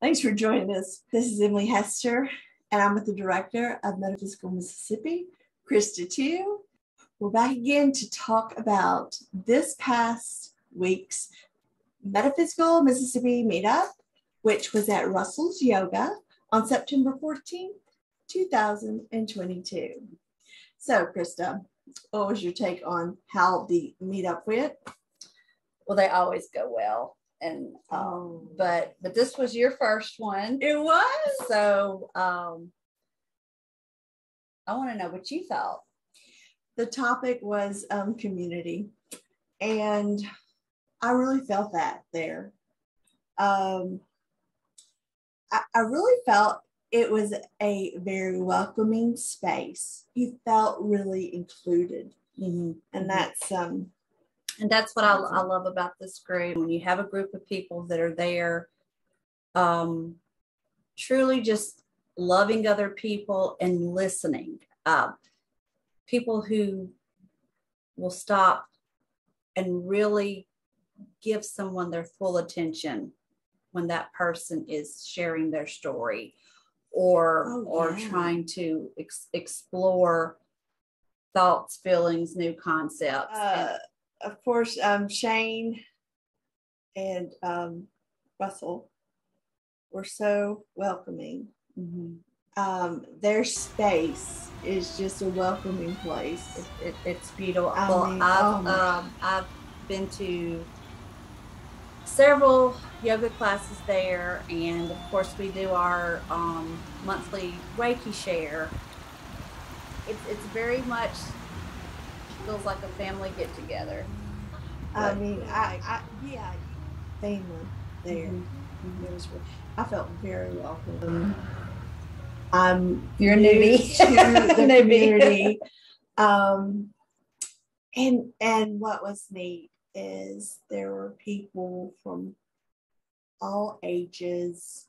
Thanks for joining us. This is Emily Hester, and I'm with the director of Metaphysical Mississippi, Krista Tew. We're back again to talk about this past week's Metaphysical Mississippi meetup, which was at Russell's Yoga on September 14th, 2022. So, Krista, what was your take on how the meetup went? Well, they always go well. And um, Oh. but but this was your first one. It was. So um I want to know what you thought. The topic was um, community, and I really felt that there. Um, I, I really felt it was a very welcoming space. You felt really included, and that's um, And that's what I, I love about this group. When you have a group of people that are there, um, truly just loving other people and listening. Uh, people who will stop and really give someone their full attention when that person is sharing their story or Oh, or yeah. trying to ex- explore thoughts feelings new concepts And- uh, of course, um, Shane and um, Russell were so welcoming. Mhm. Um, their space is just a welcoming place. It, it, it's beautiful. I mean, I've oh um, I've been to several yoga classes there, and of course we do our um, monthly Reiki share. It's it's very much feels like a family get together. I mean, I, I yeah, family there. Mm-hmm. It was, I felt very welcome. I'm You're a new newbie. to the Newbie. community. Um, and and what was neat is there were people from all ages,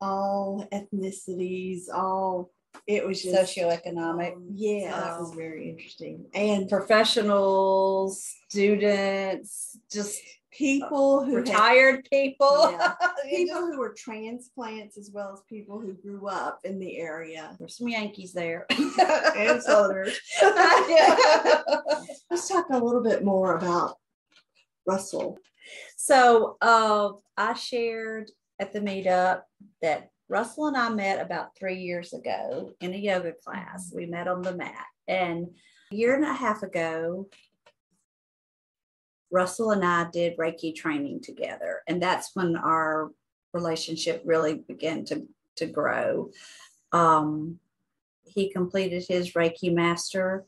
all ethnicities, all it was just Socioeconomic, Yeah, that was Um, very interesting. And professionals, students, just people who had retired people. Yeah. People who were transplants as well as people who grew up in the area There's some Yankees there. and Southerners. Yeah. Let's talk a little bit more about Russell. So uh, I shared at the meetup that Russell and I met about three years ago in a yoga class. We met on the mat. And a year and a half ago, Russell and I did Reiki training together. And that's when our relationship really began to, to grow. Um, he completed his Reiki master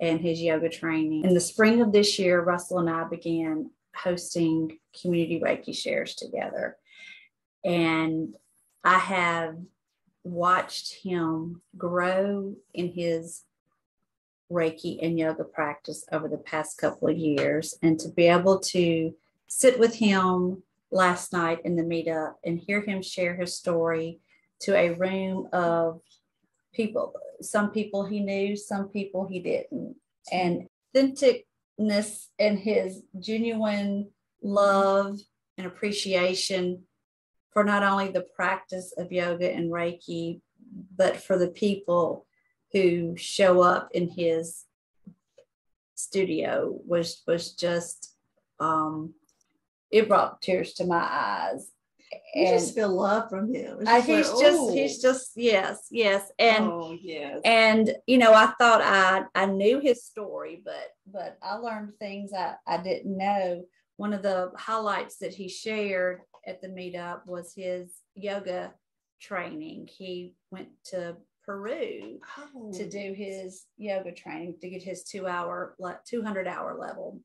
and his yoga training. In the spring of this year, Russell and I began hosting community Reiki shares together. And I have watched him grow in his Reiki and yoga practice over the past couple of years. And to be able to sit with him last night in the meetup and hear him share his story to a room of people, some people he knew, some people he didn't. And authenticness and his genuine love and appreciation for not only the practice of yoga and Reiki, but for the people who show up in his studio was was just um it brought tears to my eyes. You And just feel love from him. I, just like, he's just he's just yes, yes. And oh yes. and you know i thought i i knew his story but but i learned things i i didn't know one of the highlights that he shared at the meetup was his yoga training. He went to peru Oh, to do his yoga training to get his two hour le- 200 hour level.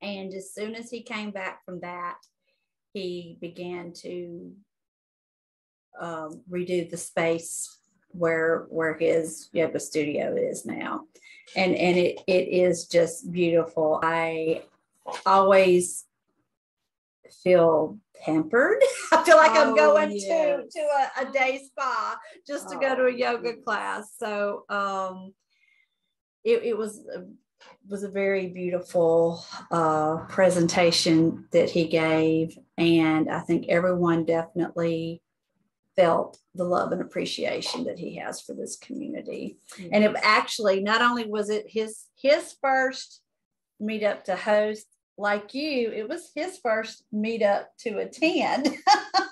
And as soon as he came back from that he began to um, redo the space where where his yoga studio is now. And and it it is just beautiful. I always feel pampered i feel like i'm Oh, going yes. to to a, a day spa just to go to Oh, a yoga goodness. class so um it, it was a was a very beautiful uh, presentation that he gave. And I think everyone definitely felt the love and appreciation that he has for this community. Mm-hmm. And it actually, not only was it his his first meetup to host like you, it was his first meetup to attend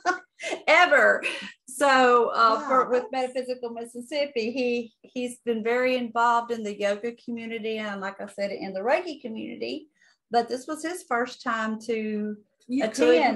ever. So uh, wow. for, with Metaphysical Mississippi, he he's been very involved in the yoga community and, like I said, in the Reiki community. But this was his first time to you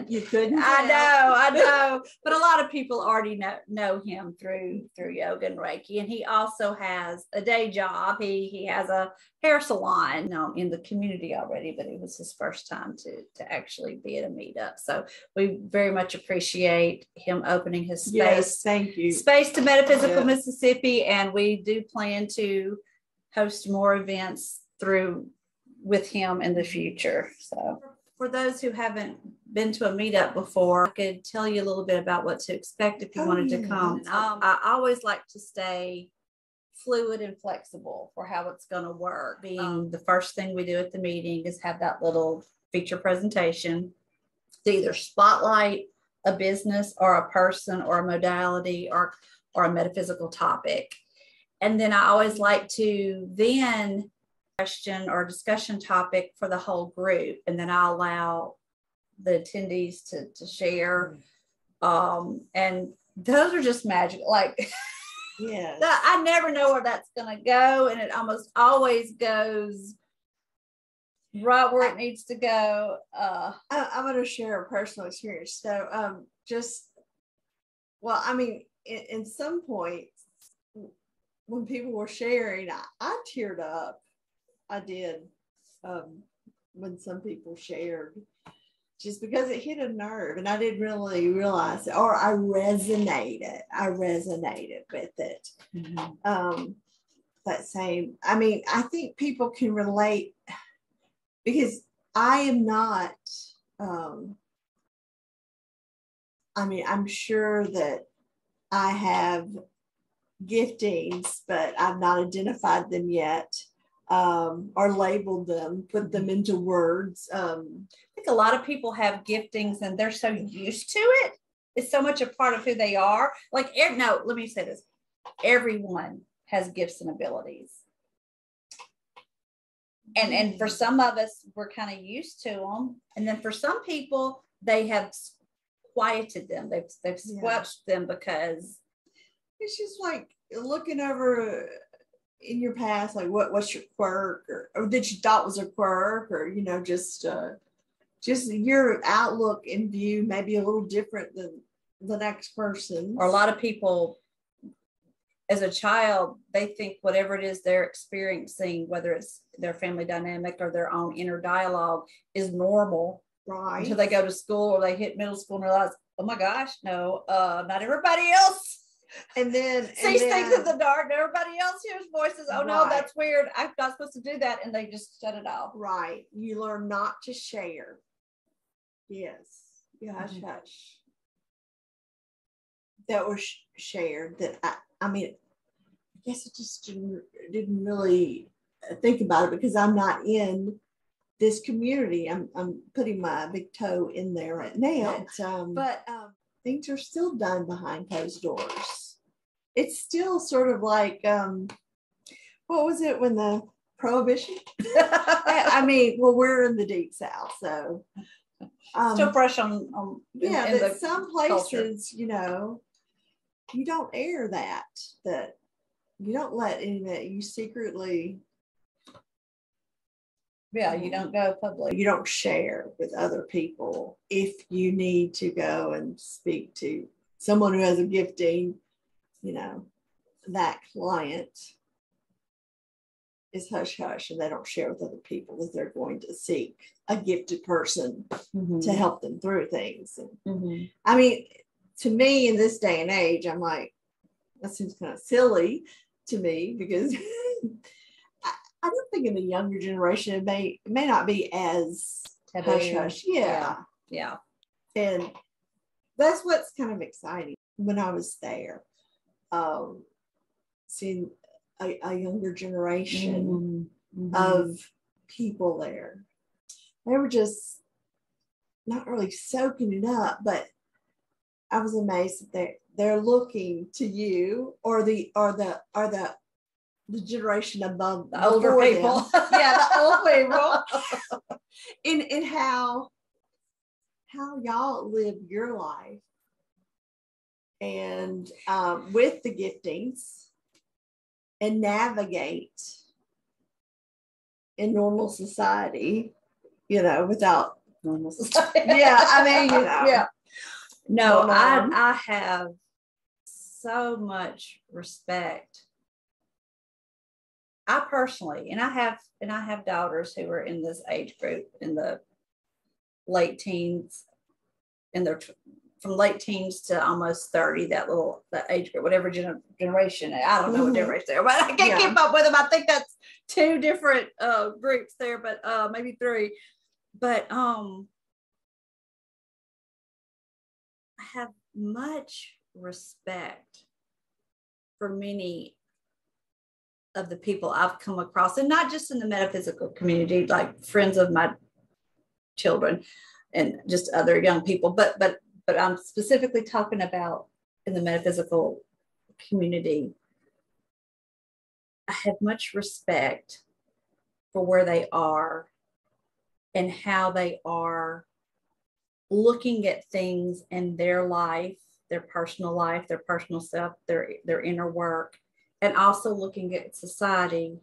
you couldn't. I know, I know. but a lot of people already know know him through through yoga and Reiki, and he also has a day job. He he has a hair salon know, in the community already, but it was his first time to to actually be at a meetup. So we very much appreciate him opening his space. Yes, thank you. Space to Metaphysical yeah. Mississippi, and we do plan to host more events through with him in the future. So for those who haven't been to a meetup before, I could tell you a little bit about what to expect if you oh, wanted to come. Um, I always like to stay fluid and flexible for how it's going to work. Being um, the first thing we do at the meeting is have that little feature presentation to either spotlight a business or a person or a modality or or a metaphysical topic. And then I always like to then question or discussion topic for the whole group, and then I'll allow the attendees to, to share. Um, and those are just magic. Like, yeah, I never know where that's going to go, and it almost always goes right where it needs to go. Uh, I, am going to share a personal experience. So, um, just well, I mean, in, in some points when people were sharing, I, I teared up I did um, when some people shared, just because it hit a nerve and I didn't really realize it, or I resonated. I resonated with it. Mm-hmm. Um, that same, I mean, I think people can relate because I am not. Um, I mean, I'm sure that I have giftings, but I've not identified them yet um, or labeled them, put them into words. Um, I think a lot of people have giftings and they're so used to it. It's so much a part of who they are. Like, no, let me say this everyone has gifts and abilities. And, and for some of us, we're kind of used to them. And then for some people, they have quieted them, they've, they've squelched yeah. them because it's just like looking over in your past, like what what's your quirk or, or that you thought was a quirk or you know just uh, just your outlook and view may be a little different than the next person. Or a lot of people, as a child, they think whatever it is they're experiencing, whether it's their family dynamic or their own inner dialogue, is normal. Right. Until they go to school or they hit middle school and realize, oh my gosh, no, uh, not everybody else and then sees things in the dark and everybody else hears voices. Oh right. no that's weird. I'm not supposed to do that and they just shut it off. Right. You learn not to share. Yes. Yeah hush mm-hmm. hush. That was shared that i i mean i guess i just didn't, didn't really think about it because i'm not in this community. I'm, I'm putting my big toe in there right now but, um, but um, things are still done behind closed doors. It's still sort of like, um, what was it when the prohibition? I mean, well, we're in the deep south, so um, still fresh on, on yeah. In but some places, culture. you know, you don't air that. That you don't let any that you secretly yeah, you don't go public. You don't share with other people. If you need to go and speak to someone who has a gifting, you know, that client is hush hush and they don't share with other people that they're going to seek a gifted person mm-hmm. to help them through things. And, mm-hmm. I mean, to me in this day and age, I'm like, that seems kind of silly to me because I don't think in the younger generation it may it may not be as hush hush. Yeah. yeah. And that's what's kind of exciting when I was there. Um, seeing a, a younger generation mm-hmm. of people there. They were just not really soaking it up, but I was amazed that they they're looking to you or the or the or the the generation above the older people. yeah, the old people. in in how how y'all live your life and um, with the giftings and navigate in normal society, you know, without normal society. yeah, I mean, you know. Yeah. No, I I have so much respect. I personally, and I have and I have daughters who are in this age group in the late teens, in their from late teens to almost 30, that little that age group, whatever gener- generation. I don't know what mm-hmm. generation they're, but I can't yeah. keep up with them. I think that's two different uh, groups there, but uh, maybe three. But um, I have much respect for many of the people I've come across, and not just in the metaphysical community, like friends of my children and just other young people, but but but I'm specifically talking about in the metaphysical community. I have much respect for where they are and how they are looking at things in their life, their personal life, their personal self, their their inner work, and also looking at society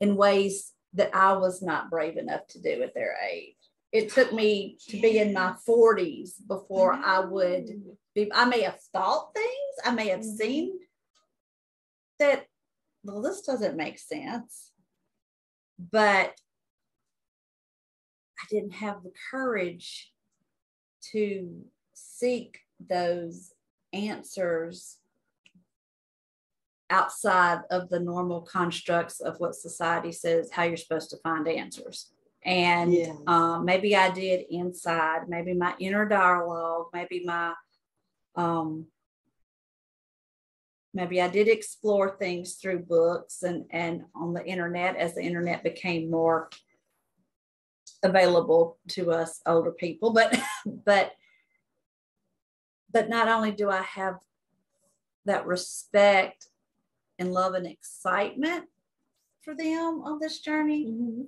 in ways that I was not brave enough to do at their age it took me to be in my 40s before I would be, I may have thought things, I may have mm-hmm. seen that, well, this doesn't make sense. But I didn't have the courage to seek those answers outside of the normal constructs of what society says how you're supposed to find answers and um, maybe I did inside, maybe my inner dialogue, maybe my, um, maybe I did explore things through books and and on the internet as the internet became more available to us older people, but but but not only do I have that respect and love and excitement for them on this journey, mm-hmm.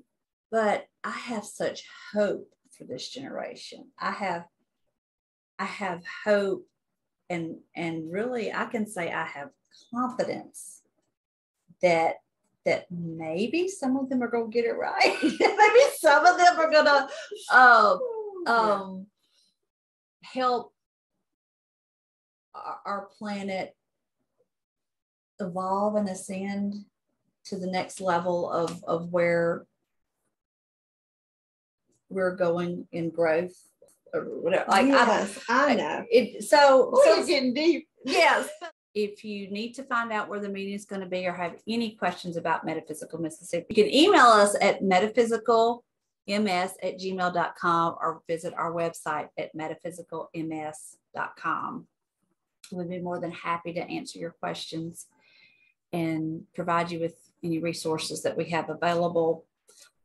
but I have such hope for this generation. I have I have hope and and really I can say I have confidence that that maybe some of them are going to get it right. maybe some of them are going to uh, um, help our, our planet evolve and ascend to the next level of, of where we're going in growth or whatever. Like yes, I, I know. It, so, oh, so it's getting deep. Yes. If you need to find out where the meeting is going to be or have any questions about Metaphysical Mississippi, you can email us at metaphysicalms at gmail.com or visit our website at metaphysicalms.com. We'd be more than happy to answer your questions and provide you with any resources that we have available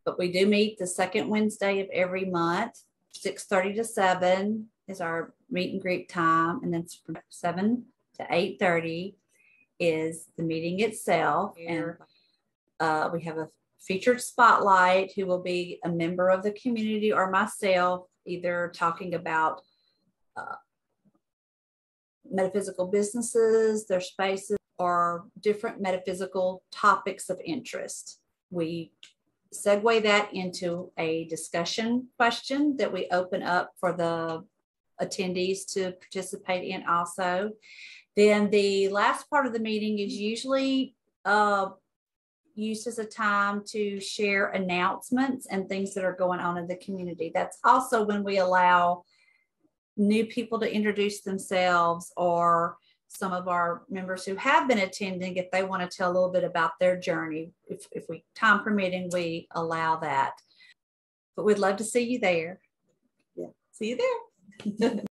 but we do meet the second Wednesday of every month, 6:30 to 7 is our meet and greet time, and then from 7 to 8:30 is the meeting itself. And uh, we have a featured spotlight who will be a member of the community or myself, either talking about uh, metaphysical businesses, their spaces, or different metaphysical topics of interest. We segue that into a discussion question that we open up for the attendees to participate in also. Then the last part of the meeting is usually uh, used as a time to share announcements and things that are going on in the community. That's also when we allow new people to introduce themselves or some of our members who have been attending if they want to tell a little bit about their journey. If, if we, time permitting, we allow that. But we'd love to see you there. Yeah, see you there.